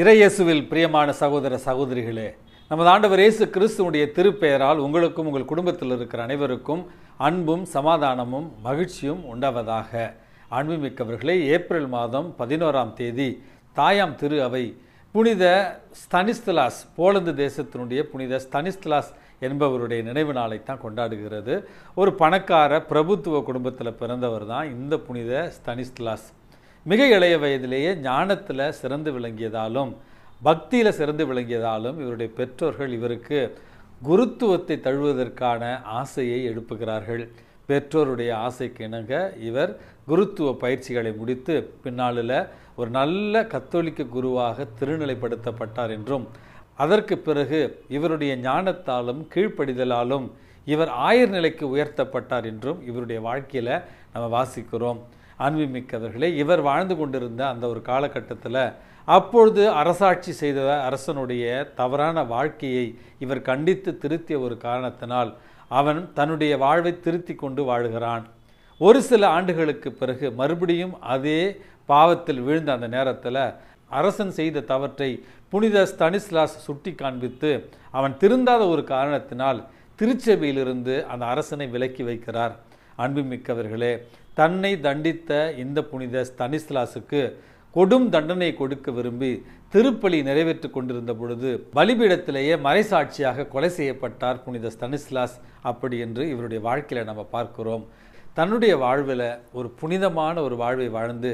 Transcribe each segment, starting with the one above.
இறையேசுவில் பிரியமான சகோதர சகோதரிகளே நமது ஆண்டவர் இயேசு கிறிஸ்துவனுடைய திருப்பெயரால் உங்களுக்கும் உங்கள் குடும்பத்தில் இருக்கிற அனைவருக்கும் அன்பும் சமாதானமும் மகிழ்ச்சியும் உண்டாவதாக. அன்புமிக்கவர்களே ஏப்ரல் மாதம் பதினோராம் தேதி தாயாம் திரு அவை புனித ஸ்தனிஸ்தலாஸ் போலந்து தேசத்தினுடைய புனித ஸ்தனிஸ்தலாஸ் என்பவருடைய நினைவு நாளை தான் கொண்டாடுகிறது. ஒரு பணக்கார பிரபுத்துவ குடும்பத்தில் பிறந்தவர் தான் இந்த புனித ஸ்தனிஸ்தலாஸ். மிக இளைய வயதிலேயே ஞானத்தில் சிறந்து விளங்கியதாலும் பக்தியில் சிறந்து விளங்கியதாலும் இவருடைய பெற்றோர்கள் இவருக்கு குருத்துவத்தை தழுவதற்கான ஆசையை எழுப்புகிறார்கள். பெற்றோருடைய ஆசைக்கு இணங்க இவர் குருத்துவ பயிற்சிகளை முடித்து பின்னாளில் ஒரு நல்ல கத்தோலிக்க குருவாக திருநிலைப்படுத்தப்பட்டார் என்றும் அதற்கு பிறகு இவருடைய ஞானத்தாலும் கீழ்ப்படிதலாலும் இவர் ஆயர் நிலைக்கு உயர்த்தப்பட்டார் என்றும் இவருடைய வாழ்க்கையில் நம்ம வாசிக்கிறோம். அன்புமிக்கவர்களே இவர் வாழ்ந்து கொண்டிருந்த அந்த ஒரு காலகட்டத்தில் அப்பொழுது அரசாட்சி செய்த அரசனுடைய தவறான வாழ்க்கையை இவர் கண்டித்து திருத்திய ஒரு காரணத்தினால் அவன் தன்னுடைய வாழ்வை திருத்தி கொண்டு வாழுகிறான். ஒரு சில ஆண்டுகளுக்கு பிறகு மறுபடியும் அதே பாவத்தில் வீழ்ந்த அந்த நேரத்தில் அரசன் செய்த தவற்றை புனித ஸ்தனிஸ்லாஸ் சுட்டி காண்பித்து அவன் திருந்தாத ஒரு காரணத்தினால் திருச்சபையிலிருந்து அந்த அரசனை விலக்கி வைக்கிறார். அன்புமிக்கவர்களே தன்னை தண்டித்த இந்த புனித ஸ்தனிஸ்லாஸுக்கு கொடும் தண்டனை கொடுக்க விரும்பி திருப்பலி நிறைவேற்றி கொண்டிருந்த பொழுது பலிபீடத்திலேயே மறைசாட்சியாக கொலை செய்யப்பட்டார் புனித ஸ்தனிஸ்லாஸ். அப்படி என்று இவருடைய வாழ்க்கையில் நம்ம பார்க்கிறோம். தன்னுடைய வாழ்வில் ஒரு புனிதமான ஒரு வாழ்வை வாழ்ந்து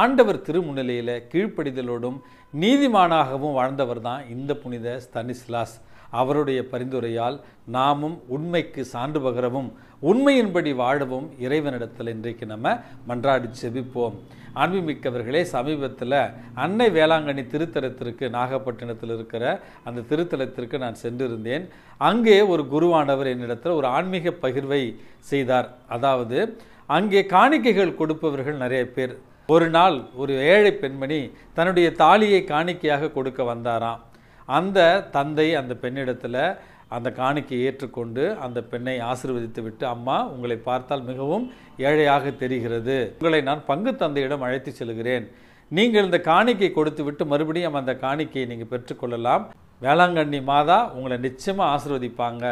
ஆண்டவர் திருமுன்னிலையில் கீழ்ப்படிதலோடும் நீதிமானாகவும் வாழ்ந்தவர் தான் இந்த புனித ஸ்தனிஸ்லாஸ். அவருடைய பரிந்துரையால் நாமும் உண்மைக்கு சான்று பகரவும் உண்மையின்படி வாழவும் இறைவனிடத்தில் இன்றைக்கு நம்ம மன்றாடி செபிப்போம். அன்புமிக்கவர்களே சமீபத்தில் அன்னை வேளாங்கண்ணி திருத்தலத்திற்கு நாகப்பட்டினத்தில் இருக்கிற அந்த திருத்தலத்திற்கு நான் சென்றிருந்தேன். அங்கே ஒரு குருவானவர் என்னிடத்தில் ஒரு ஆன்மீக பகிர்வை செய்தார். அதாவது அங்கே காணிக்கைகள் கொடுப்பவர்கள் நிறைய பேர். ஒரு நாள் ஒரு ஏழை பெண்மணி தன்னுடைய தாலியை காணிக்கையாக கொடுக்க வந்தாராம். அந்த தந்தை அந்த பெண்ணிடத்தில் அந்த காணிக்கை ஏற்றுக்கொண்டு அந்த பெண்ணை ஆசிர்வதித்து விட்டு அம்மா உங்களை பார்த்தால் மிகவும் ஏழையாக தெரிகிறது. உங்களை நான் பங்கு தந்தையிடம் அழைத்து செல்கிறேன். நீங்கள் இந்த காணிக்கை கொடுத்து விட்டு மறுபடியும் அந்த காணிக்கையை நீங்கள் பெற்றுக்கொள்ளலாம் வேளாங்கண்ணி மாதா உங்களை நிச்சயமாக ஆசிர்வதிப்பாங்க.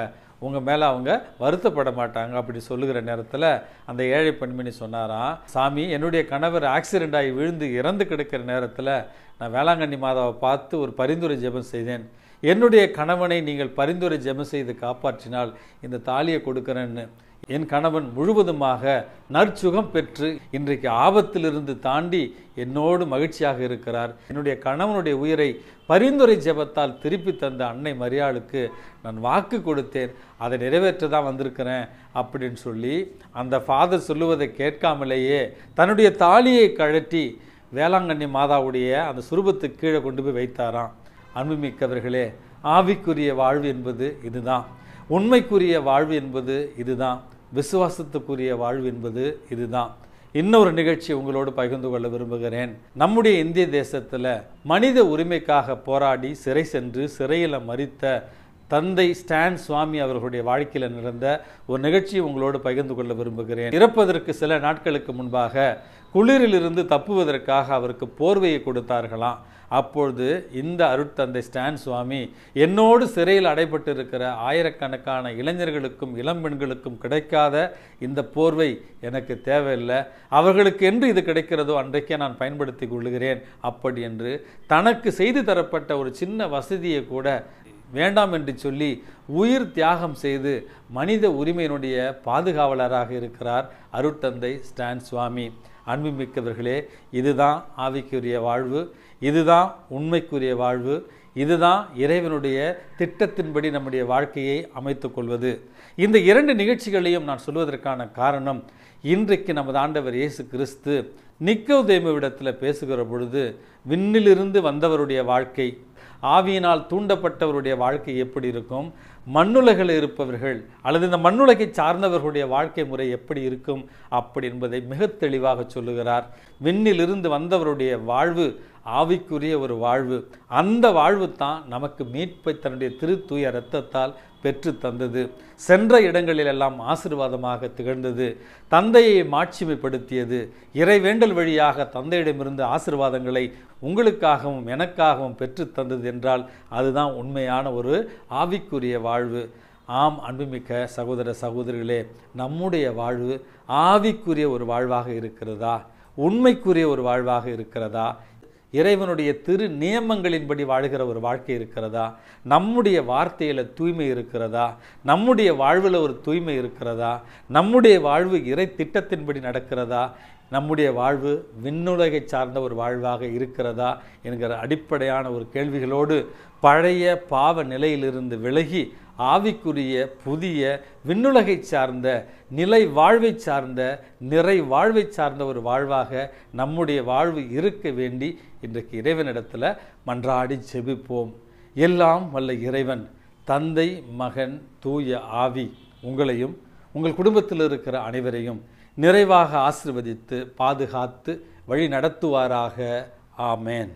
உங்கள் மேலே அவங்க வருத்தப்பட மாட்டாங்க அப்படி சொல்லுகிற நேரத்தில் அந்த ஏழை பெண்மணி சொன்னாராம் சாமி என்னுடைய கணவர் ஆக்சிடெண்ட் ஆகி விழுந்து இறந்து கிடக்கிற நேரத்தில் நான் வேளாங்கண்ணி மாதாவை பார்த்து ஒரு பரிந்துரை ஜெபம் செய்தேன். என்னுடைய கணவனை நீங்கள் பரிந்துரை ஜெபம் செய்து காப்பாற்றினால் இந்த தாலியை கொடுக்குறேன்னு என் கணவன் முழுவதுமாக நற்சுகம் பெற்று இன்றைக்கு ஆபத்திலிருந்து தாண்டி என்னோடு மகிழ்ச்சியாக இருக்கிறார். என்னுடைய கணவனுடைய உயிரை பரிந்துரை ஜெபத்தால் திருப்பி தந்த அன்னை மரியாளுக்கு நான் வாக்கு கொடுத்தேன். அதை நிறைவேற்ற தான் வந்திருக்கிறேன் அப்படின்னு சொல்லி அந்த ஃபாதர் சொல்லுவதை கேட்காமலேயே தன்னுடைய தாலியை கழட்டி வேளாங்கண்ணி மாதாவுடைய அந்த சுரூபத்துக்கு கீழே கொண்டு போய் வைத்தாராம். அன்புமிக்கவர்களே ஆவிக்குரிய வாழ்வு என்பது இதுதான். உண்மைக்குரிய வாழ்வு என்பது இதுதான். விசுவாசத்துக்குரிய வாழ்வு என்பது இதுதான். இன்னொரு நிகழ்ச்சி உங்களோடு பகிர்ந்து கொள்ள விரும்புகிறேன். நம்முடைய இந்திய தேசத்தில் மனித உரிமைக்காக போராடி சிறை சென்று சிறையில் மறித்த தந்தை ஸ்டான் சுவாமி அவர்களுடைய வாழ்க்கையில் நடந்த ஒரு நிகழ்ச்சியை உங்களோடு பகிர்ந்து கொள்ள விரும்புகிறேன். இறப்பதற்கு சில நாட்களுக்கு முன்பாக குளிரிலிருந்து தப்புவதற்காக அவருக்கு போர்வையை கொடுத்தார்களாம். அப்பொழுது இந்த அருட்தந்தை ஸ்டான் சுவாமி என்னோடு சிறையில் அடைபட்டிருக்கிற ஆயிரக்கணக்கான இளைஞர்களுக்கும் இளம்பெண்களுக்கும் கிடைக்காத இந்த போர்வை எனக்கு தேவையில்லை. அவர்களுக்கு என்று இது கிடைக்கிறதோ அன்றைக்கே நான் பயன்படுத்தி கொள்ளுகிறேன். அப்படி என்று தனக்கு செய்து தரப்பட்ட ஒரு சின்ன வசதியை கூட வேண்டாம் என்று சொல்லி உயிர் தியாகம் செய்து மனித உரிமையினுடைய பாதுகாவலராக இருக்கிறார் அருட்தந்தை ஸ்டான் சுவாமி. அன்புமிக்கவர்களே இதுதான் ஆவிக்குரிய வாழ்வு. இதுதான் உண்மைக்குரிய வாழ்வு இதுதான் இறைவனுடைய திட்டத்தின்படி நம்முடைய வாழ்க்கையை அமைத்து கொள்வது. இந்த இரண்டு நிகழ்ச்சிகளையும் நான் சொல்வதற்கான காரணம் இன்றைக்கு நமது ஆண்டவர் இயேசு கிறிஸ்து நிக்கோதேமுவிடத்தில் பேசுகிற பொழுது விண்ணிலிருந்து வந்தவருடைய வாழ்க்கை ஆவியினால் தூண்டப்பட்டவருடைய வாழ்க்கை எப்படி இருக்கும் மண்ணுலகில் இருப்பவர்கள் அல்லது இந்த மண்ணுலகை சார்ந்தவர்களுடைய வாழ்க்கை முறை எப்படி இருக்கும் அப்படி என்பதை மிக தெளிவாக சொல்லுகிறார். விண்ணிலிருந்து வந்தவருடைய வாழ்வு ஆவிக்குரிய ஒரு வாழ்வு. அந்த வாழ்வு தான் நமக்கு மீட்பை தன்னுடைய திரு தூய இரத்தத்தால் பெற்று தந்தது. சென்ற இடங்களிலெல்லாம் ஆசீர்வாதமாக திகழ்ந்தது. தந்தையை மாட்சிமைப்படுத்தியது. இறைவேண்டல் வழியாக தந்தையிடமிருந்து ஆசீர்வாதங்களை உங்களுக்காகவும் எனக்காகவும் பெற்று தந்தது என்றால் அதுதான் உண்மையான ஒரு ஆவிக்குரிய வாழ்வு. ஆம் அன்புமிக்க சகோதர சகோதரிகளே நம்முடைய வாழ்வு ஆவிக்குரிய ஒரு வாழ்வாக இருக்கிறதா? உண்மைக்குரிய ஒரு வாழ்வாக இருக்கிறதா? இறைவனுடைய திரு நியமங்களின்படி வாழ்கிற ஒரு வாழ்க்கை இருக்கிறதா? நம்முடைய வார்த்தையில் தூய்மை இருக்கிறதா? நம்முடைய வாழ்வில் ஒரு தூய்மை இருக்கிறதா? நம்முடைய வாழ்வு இறை திட்டத்தின்படி நடக்கிறதா? நம்முடைய வாழ்வு விண்ணுலகை சார்ந்த ஒரு வாழ்வாக இருக்கிறதா? என்கிற அடிப்படையான ஒரு கேள்விகளோடு பழைய பாவ நிலையிலிருந்து விலகி ஆவிக்குரிய புதிய விண்ணுலகை சார்ந்த நிலை வாழ்வை சார்ந்த நிறை வாழ்வை சார்ந்த ஒரு வாழ்வாக நம்முடைய வாழ்வு இருக்க வேண்டி இன்றைக்கு இறைவனிடத்தில் மன்றாடி செபிப்போம் எல்லாம் வல்ல இறைவன் தந்தை மகன் தூய ஆவி உங்களையும் உங்கள் குடும்பத்தில் இருக்கிற அனைவரையும் நிறைவாக ஆசிர்வதித்து பாதுகாத்து வழி நடத்துவாராக ஆமேன்.